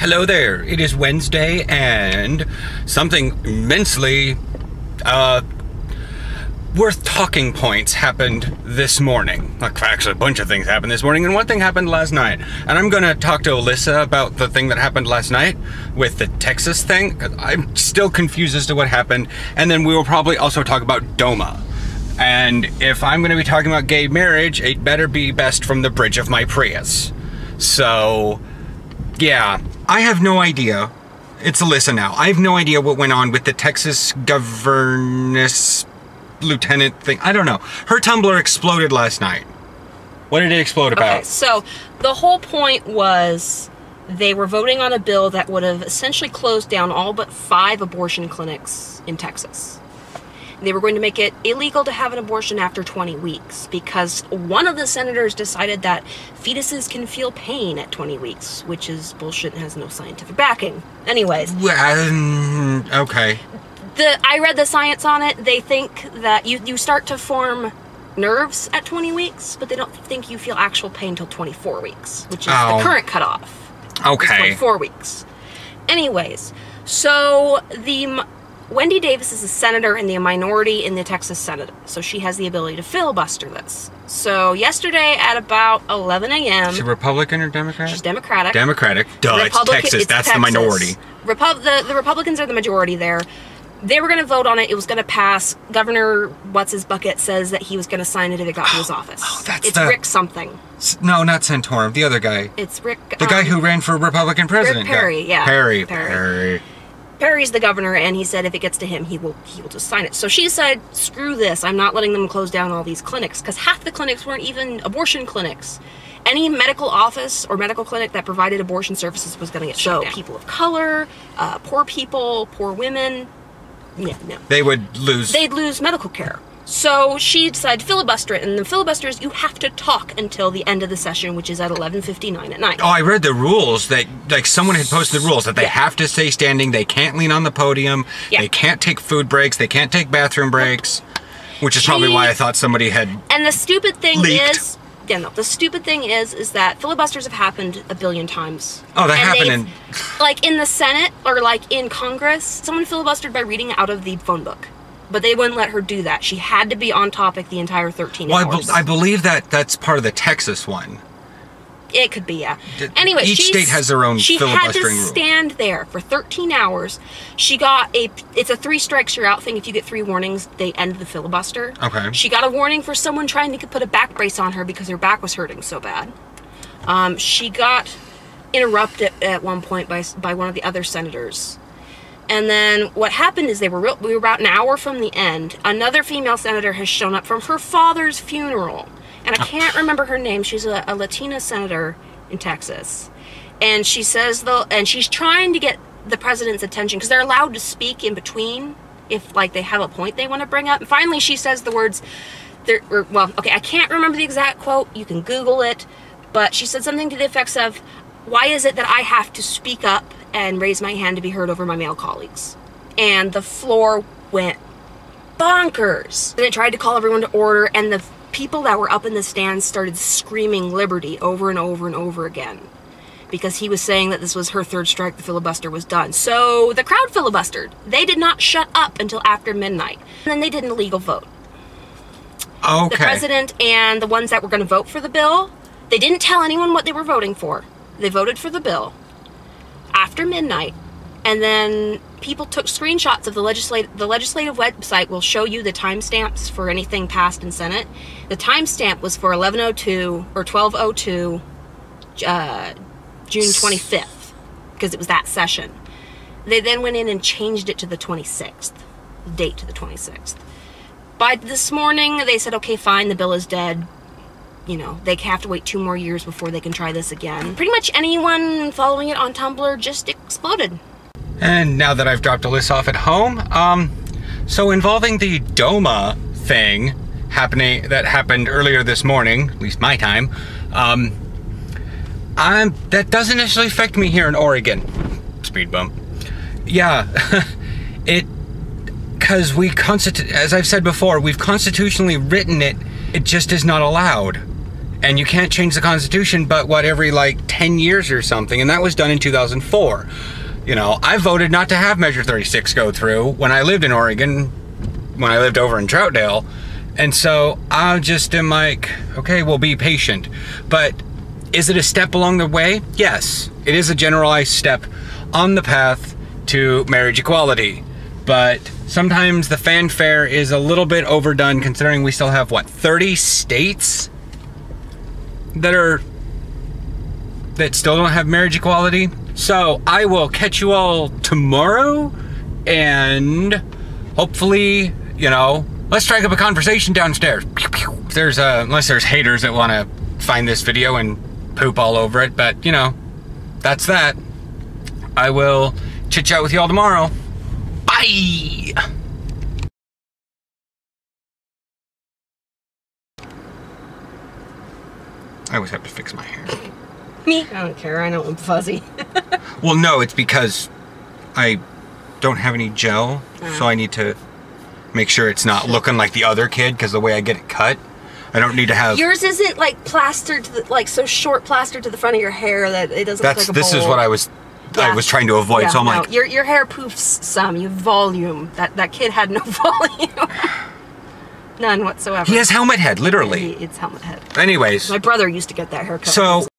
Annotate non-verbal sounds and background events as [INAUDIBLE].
Hello there. It is Wednesday, and something immensely uh, worth talking points happened this morning. Like, actually, a bunch of things happened this morning, and one thing happened last night. And I'm going to talk to Alyssa about the thing that happened last night with the Texas thing. I'm still confused as to what happened. And then we will probably also talk about DOMA. And if I'm going to be talking about gay marriage, it better be best from the bridge of my Prius. So, yeah, I have no idea. It's Alyssa now. I have no idea what went on with the Texas governess lieutenant thing. I don't know. Her Tumblr exploded last night. What did it explode about? Okay, so the whole point was they were voting on a bill that would have essentially closed down all but five abortion clinics in Texas. They were going to make it illegal to have an abortion after 20 weeks because one of the senators decided that fetuses can feel pain at 20 weeks, which is bullshit and has no scientific backing. Anyways, um, okay. the I read the science on it. They think that you you start to form nerves at 20 weeks, but they don't think you feel actual pain till 24 weeks, which is Oh. the current cutoff. Okay. 24 weeks. Anyways, so the Wendy Davis is a senator in the minority in the Texas Senate, so she has the ability to filibuster this. So yesterday at about 11 a.m., Is she Republican or Democrat? she's Democratic. Democratic. Duh, it's Texas. it's That's Texas. the minority. Repub- the, the Republicans are the majority there. They were going to vote on it. It was going to pass. Governor What's His Bucket says that he was going to sign it if it got to his office. oh, that's it's the- Rick something. S- No, not Santorum. The other guy. It's Rick. The guy um, who ran for Republican president. guy. Perry, yeah. Perry. Perry. Perry. Perry's the governor, and he said if it gets to him, he will he will just sign it. So she said, "Screw this! I'm not letting them close down all these clinics because half the clinics weren't even abortion clinics. Any medical office or medical clinic that provided abortion services was going to get shut down. People of color, uh, poor people, poor women, yeah, no, They would lose. they'd lose medical care." So she decided to filibuster it, and the filibuster is you have to talk until the end of the session, which is at 11:59 at night. Oh, I read the rules that like someone had posted the rules that they Yeah. have to stay standing, they can't lean on the podium, Yeah. they can't take food breaks, they can't take bathroom breaks, which is probably why I thought somebody had And the stupid thing Leaked. is, yeah, no, the stupid thing is, is that filibusters have happened a billion times. Oh, that happened in- like in the Senate or like in Congress. Someone filibustered by reading out of the phone book, but they wouldn't let her do that. She had to be on topic the entire 13 Well, I, hours. be- I believe that that's part of the Texas one. It could be, yeah. D- Anyway, each state has their own She had to stand there for 13 hours. She got a. It's a three strikes you're out thing. If you get three warnings, they end the filibuster. Okay. She got a warning for someone trying to put a back brace on her because her back was hurting so bad. Um, she got interrupted at one point by by one of the other senators. And then what happened is they were real, we were about an hour from the end. Another female senator has shown up from her father's funeral, and I can't remember her name. She's a, a Latina senator in Texas, and she says though, and she's trying to get the president's attention because they're allowed to speak in between if like they have a point they want to bring up. And finally, she says the words. There, or, well, okay, I can't remember the exact quote. You can Google it, but she said something to the effects of, "Why is it that I have to speak up and raise my hand to be heard over my male colleagues?" And the floor went bonkers. And it tried to call everyone to order, and the people that were up in the stands started screaming liberty over and over and over again. Because he was saying that this was her third strike, the filibuster was done. So the crowd filibustered. They did not shut up until after midnight. And then they did an illegal vote. Okay. The president and the ones that were going to vote for the bill, they didn't tell anyone what they were voting for. They voted for the bill after midnight, and then people took screenshots of the legislative the legislative website will show you the timestamps for anything passed in Senate. The timestamp was for 1102 or 1202 uh, June 25th because it was that session. They then went in and changed it to the 26th, the date to the 26th. By this morning, they said, okay, fine, the bill is dead. You know, they have to wait two more years before they can try this again. Pretty much anyone following it on Tumblr just exploded. And now that I've dropped Alyssa off at home, um, so involving the DOMA thing happening that happened earlier this morning, at least my time, um, I'm, that doesn't necessarily affect me here in Oregon. Speed bump. Yeah, [LAUGHS] it, because we constitu- as I've said before, we've constitutionally written it. It just is not allowed. And you can't change the Constitution, but what every like ten years or something, and that was done in 2004. You know, I voted not to have Measure 36 go through when I lived in Oregon, when I lived over in Troutdale, and so I just am like, okay, we'll be patient, but. Is it a step along the way? Yes, it is a generalized step on the path to marriage equality. But sometimes the fanfare is a little bit overdone considering we still have, what, 30 states that are. that still don't have marriage equality? So I will catch you all tomorrow and hopefully, you know, let's strike up a conversation downstairs. There's, uh, unless there's haters that want to find this video and poop all over it, but you know, that's that. I will chit chat with you all tomorrow. Bye. I always have to fix my hair. Me? I don't care. I know I'm fuzzy. [LAUGHS] Well, no, it's because I don't have any gel, uh-huh. so I need to make sure it's not looking like the other kid because the way I get it cut, I don't need to have. Yours isn't like plastered to the, like so short plastered to the front of your hair that it doesn't That's look like a this is what I was I was trying to avoid. Yeah, so I'm no, like, your your hair poofs some. You have volume. That that kid had no [LAUGHS] volume. None whatsoever. he has helmet head, He- literally. It's helmet head. Anyways, My brother used to get that haircut. So-